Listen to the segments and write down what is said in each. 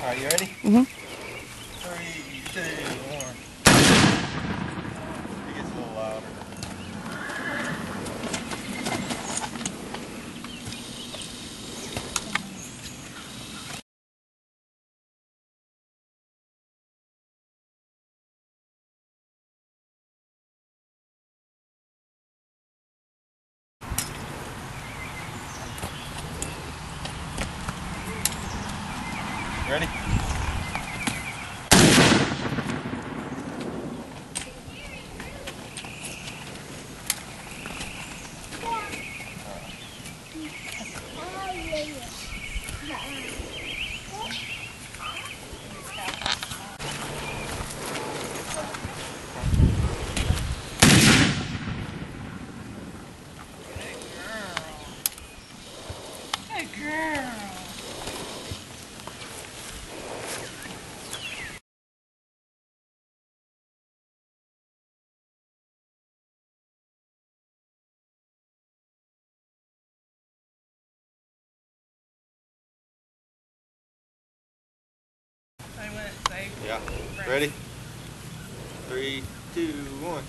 All right, you ready? Mhm. Three, two, one. It gets a little louder. Ready? I went Yeah. Ready? Three, two, one.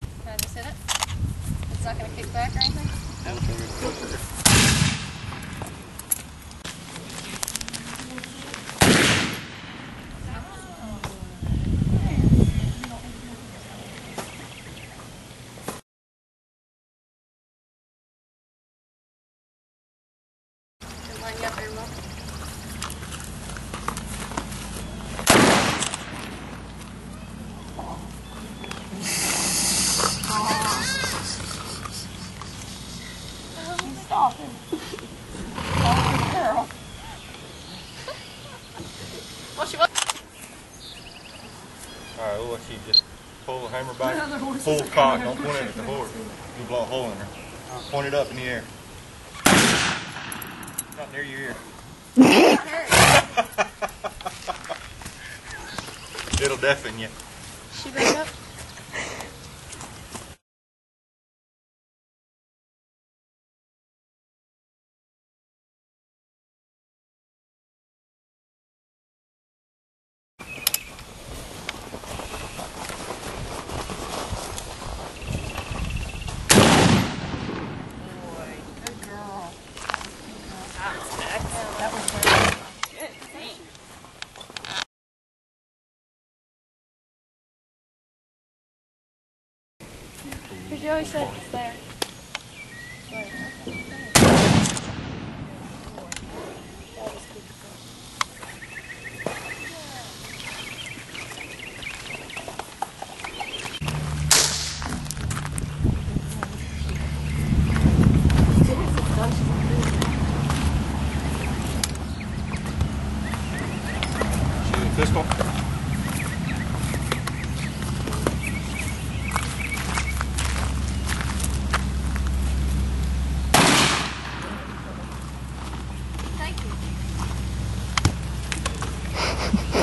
Can I just hit it? It's not gonna kick back or anything? Can line you up there, Mo? Stop it. Oh, girl. Well, she was. All right, we'll let you just pull the hammer back. Full cock. Don't point it at the horse. You'll blow a hole in her. Point it up in the air. Not near your ear. It'll deafen you. She back up. Boy, good girl. That was excellent. That was very good. Thanks. Because you always said it's there. Shoot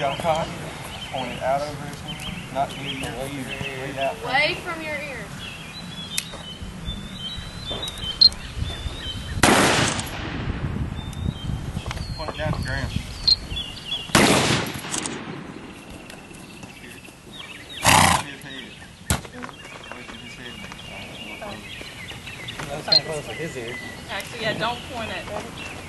got a cock, point it out over his head, not near your ear, way out. Away from your ears. Point it down to the ground. His head. Listen to his head. That's kind of close to his ear. Actually, yeah, don't point it.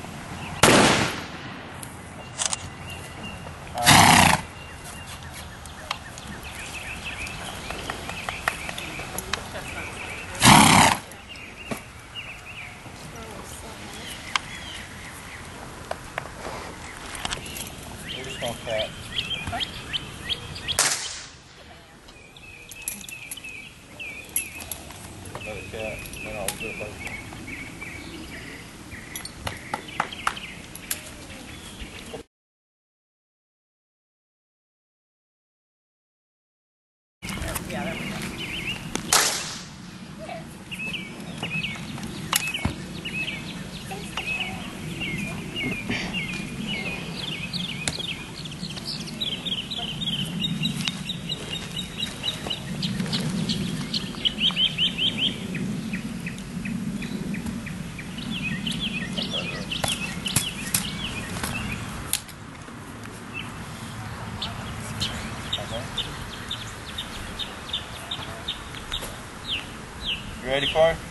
94.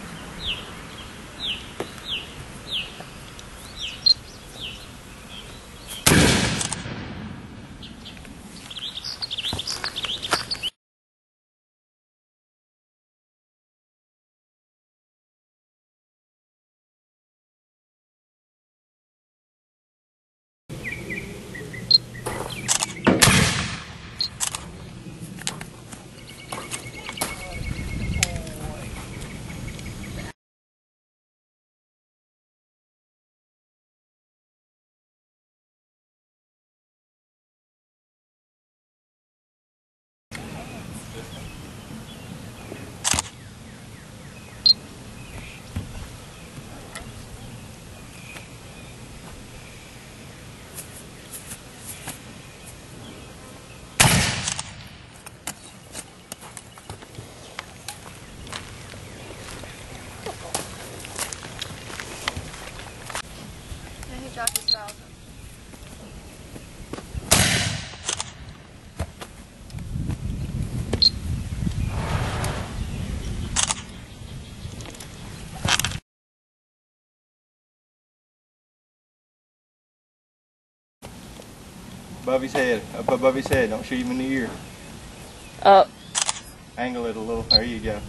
Above his head, up above his head. Don't shoot him in the ear. Up. Angle it a little. There you go.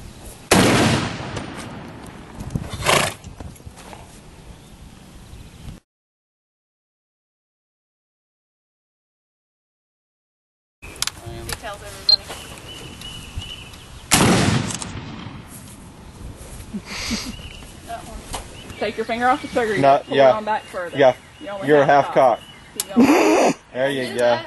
Take your finger off the trigger. You No, pull yeah. it on back further. Yeah, You You're a half cock. Keep. There you go.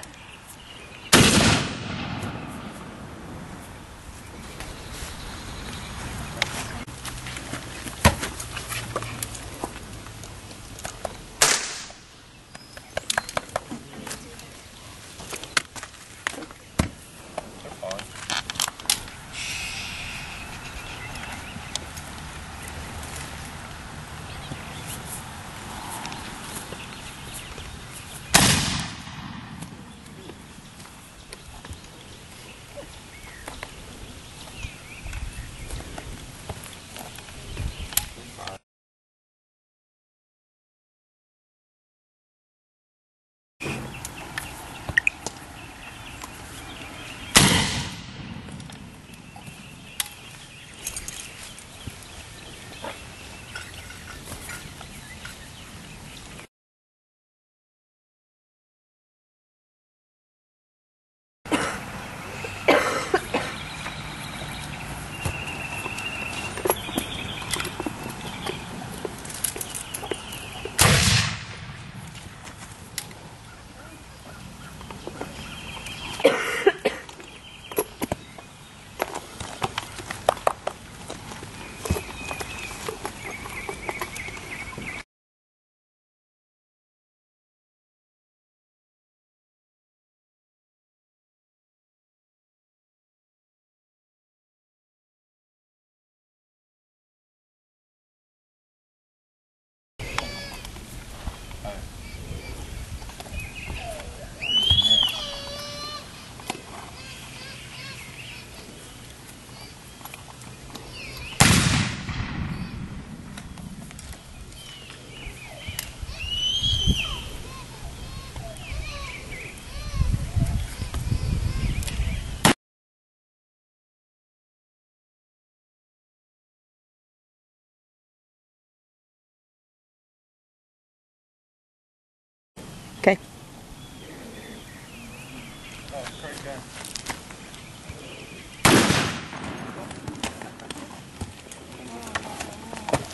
Okay.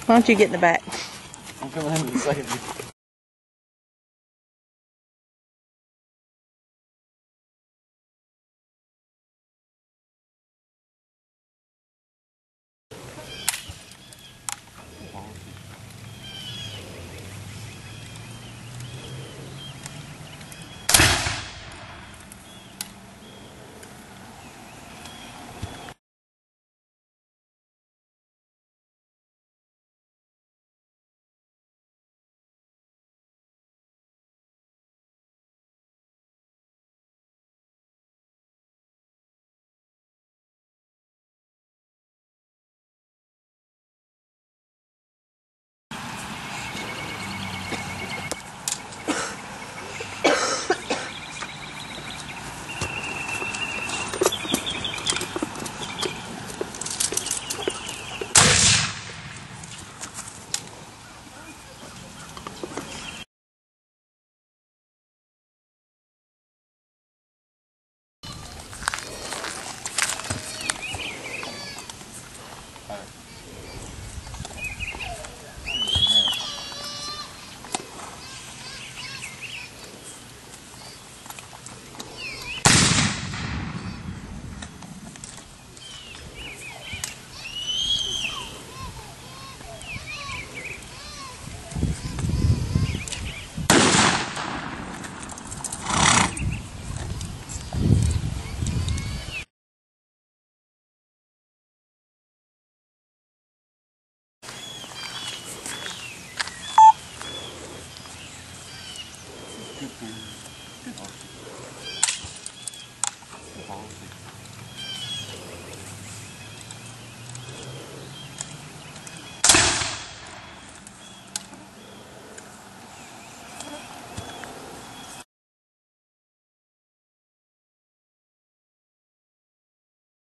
Why don't you get in the back? I'm coming in. 結構結構。